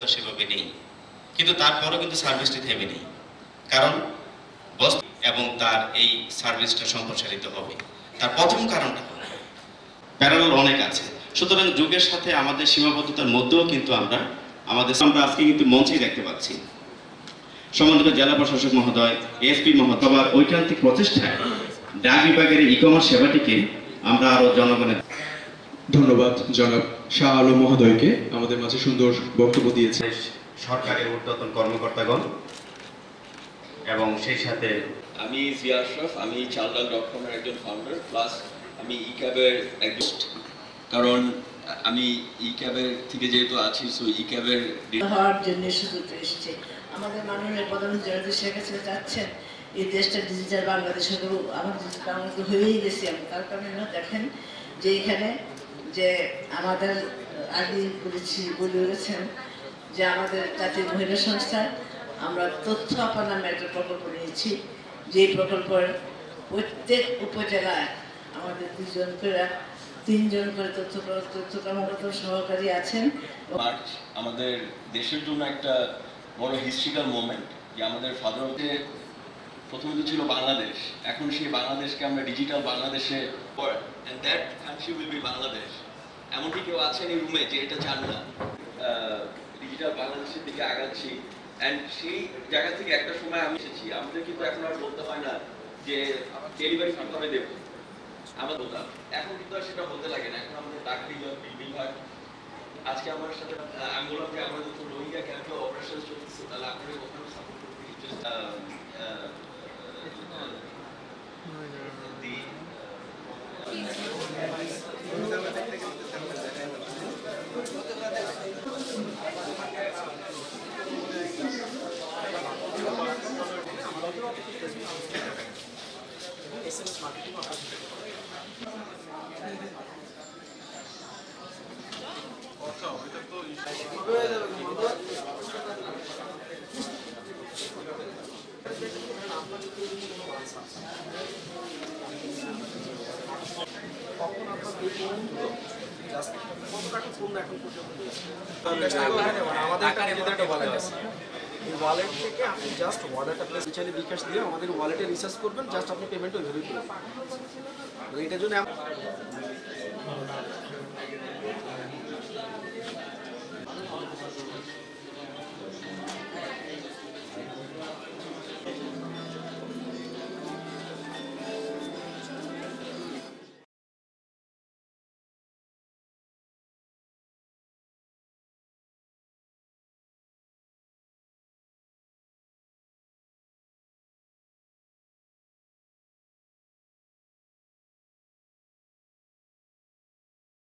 সেভাবে নেই। কিন্তু তারপরও কিন্তু সার্ভিসটি থেমে নেই। কারণ এবং তার এই সার্ভিসটা সম্প্রসারিত হবে। তার প্রথম কারণটা প্যারালাল অনেক আছে। সুতরাং যুগের সাথে আমাদের সীমাবদ্ধতার মধ্যেও কিন্তু আমরা, আমাদের আমরা আজকে কিন্তু মঞ্চেই দেখতে পাচ্ছি। সম্মানিত জেলা প্রশাসক মহোদয় এসপি মহোদয়, ঐকান্তিক প্রচেষ্টায় ডাক বিভাগের ই কমার্স সেবাটিকে আমরা আরও জনগণের ধন্যবাদ, জনাব। শাহ আলম মহোদয়কে আমাদের মাঝে সুন্দর বক্তব্য দিয়েছে। সরকারের ঊর্ধ্বতন কর্মকর্তাগণ এবং সেই সাথে আমি জিয়া আশরাফ আমি চালডাল ডট কমের একজন ফাউন্ডার প্লাস আমি ই ক্যাবের একজন কারণ আমি ই ক্যাবের থেকে যেহেতু আছি সো ই ক্যাবের হওয়ার জন্য সুযোগ এসেছে। আমাদের মাননীয় প্রধানমন্ত্রী শেখ হাসিনা যাচ্ছেন। এই দেশটা ডিজিটাল বাংলাদেশ আমাদের বাংলাদেশ হয়েই গেছি। আমি তার কারণে দেখেন যে এখানে যে আমাদের আগে বলেছি, বলে বলেছেন যে আমাদের জাতীয় মহিলা সংস্থা আমরা তথ্য আপা নামে একটা প্রকল্প নিয়েছি। যে প্রকল্পের প্রত্যেক উপজেলায় আমাদের দুজন করে, তিনজন করে তথ্য তথ্য কর্মকর্তা সহকারী আছেন। মার্চ আমাদের দেশের জন্য একটা বড় হিস্ট্রিক্যাল মোমেন্ট যে আমাদের ফাদারতে প্রথমে তো ছিল বাংলাদেশ। এখন সেই বাংলাদেশকে আমরা ডিজিটাল বাংলাদেশে and that country will be Bangladesh. এমনকি কেউ আছেন এই রুমে যে এটা চান না। ডিজিটাল বাংলাদেশের দিকে আগাচ্ছি। অ্যান্ড সেই জায়গা থেকে একটা সময় আমি এসেছি। আমাদের কিন্তু এখন আর বলতে হয় না যে ডেলিভারি কীভাবে দেবো। আমার বলতাম। এখন কিন্তু আর সেটা বলতে লাগে না। এখন আমাদের ডাক বিভাগ আজকে আমার সাথে আমি বললাম যে আমাদের তো রোহিঙ্গা ক্যাম্পে অপারেশন চলতেছে। তাহলে আপনারা ওখানে সাপোর্ট আমাদের একটা নিজেদের একটা আছে। এই ওয়ালেট থেকে আপনি জাস্ট ওয়ালেট আপনি চাইলে বিকাশ দিয়ে আমাদের ওয়ালেটে রিচার্জ করবেন জাস্ট আপনি পেমেন্ট ওইভাবেই করবেন। এটার জন্য